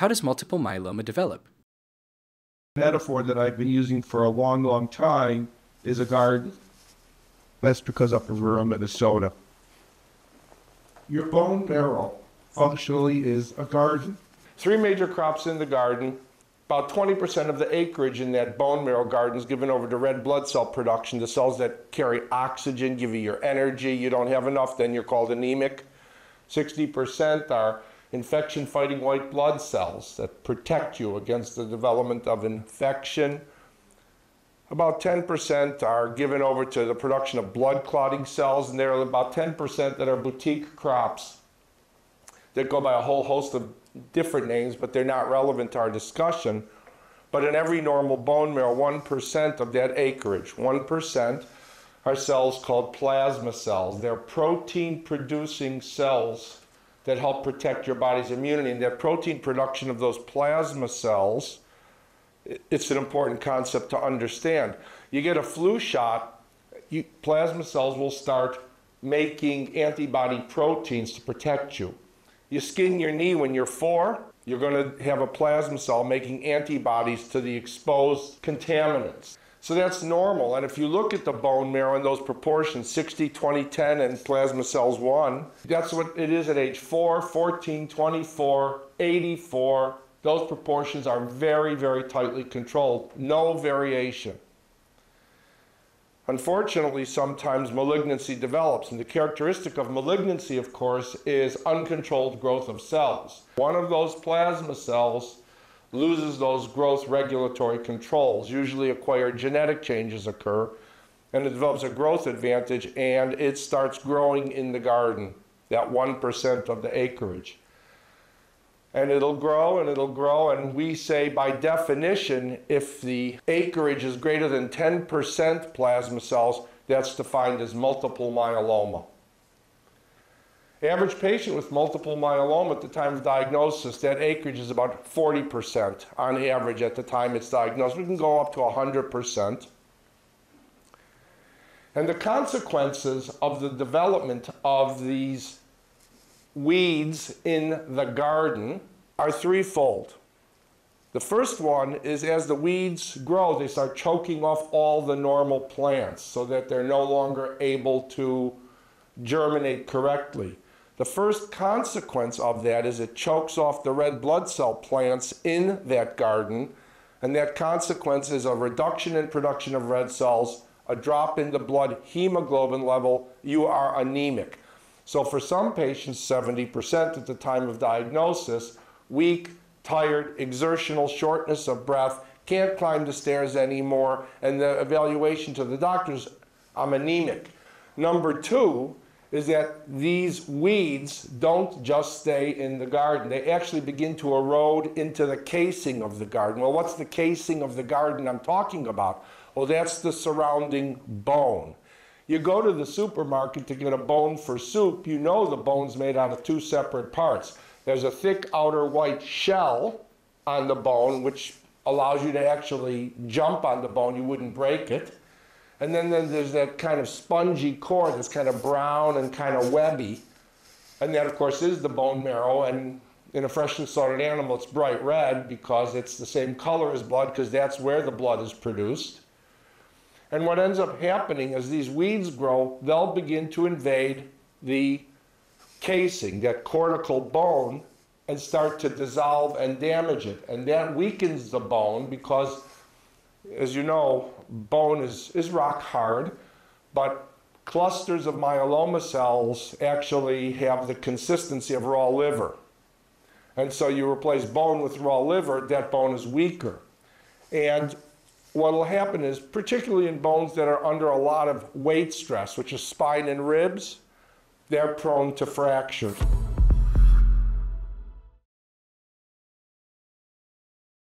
How does multiple myeloma develop? metaphor that I've been using for a long, long time is a garden. That's because up in rural Minnesota. Your bone marrow functionally is a garden. Three major crops in the garden. About 20% of the acreage in that bone marrow garden is given over to red blood cell production, the cells that carry oxygen, give you your energy. You don't have enough, then you're called anemic. 60% are infection fighting white blood cells that protect you against the development of infection. About 10% are given over to the production of blood clotting cells, and there are about 10% that are boutique crops that go by a whole host of different names, but they're not relevant to our discussion. But in every normal bone marrow, 1% of that acreage, 1%, are cells called plasma cells. They're protein producing cells that help protect your body's immunity. And that protein production of those plasma cells, it's an important concept to understand. You get a flu shot, you, plasma cells will start making antibody proteins to protect you. You skin your knee when you're four, you're going to have a plasma cell making antibodies to the exposed contaminants. So that's normal. And if you look at the bone marrow in those proportions 60, 20, 10, and plasma cells 1, that's what it is at age 4, 14, 24, 84. Those proportions are very, very tightly controlled. No variation. Unfortunately, sometimes malignancy develops, and the characteristic of malignancy, of course, is uncontrolled growth of cells. One of those plasma cells loses those growth regulatory controls. Usually acquired genetic changes occur and it develops a growth advantage and it starts growing in the garden, that 1% of the acreage. And it'll grow and it'll grow and we say by definition if the acreage is greater than 10% plasma cells, that's defined as multiple myeloma. Average patient with multiple myeloma at the time of diagnosis, that acreage is about 40% on average at the time it's diagnosed. We can go up to 100%. And the consequences of the development of these weeds in the garden are threefold. The first one is as the weeds grow, they start choking off all the normal plants so that they're no longer able to germinate correctly. The first consequence of that is it chokes off the red blood cell plants in that garden, and that consequence is a reduction in production of red cells, a drop in the blood hemoglobin level, you are anemic. So for some patients, 70% at the time of diagnosis, weak, tired, exertional, shortness of breath, can't climb the stairs anymore, and the evaluation to the doctors, I'm anemic. Number two, is that these weeds don't just stay in the garden. They actually begin to erode into the casing of the garden. Well, what's the casing of the garden I'm talking about? Well, that's the surrounding bone. You go to the supermarket to get a bone for soup, you know the bone's made out of two separate parts. There's a thick outer white shell on the bone, which allows you to actually jump on the bone, you wouldn't break it. And then, then there's that kind of spongy core that's kind of brown and kind of webby. And that, of course, is the bone marrow. And in a freshly slaughtered animal, it's bright red because it's the same color as blood because that's where the blood is produced. And what ends up happening as these weeds grow, they'll begin to invade the casing, that cortical bone, and start to dissolve and damage it. And that weakens the bone because as you know, bone is, is rock hard, but clusters of myeloma cells actually have the consistency of raw liver. And so you replace bone with raw liver, that bone is weaker. And what will happen is, particularly in bones that are under a lot of weight stress, which is spine and ribs, they're prone to fracture.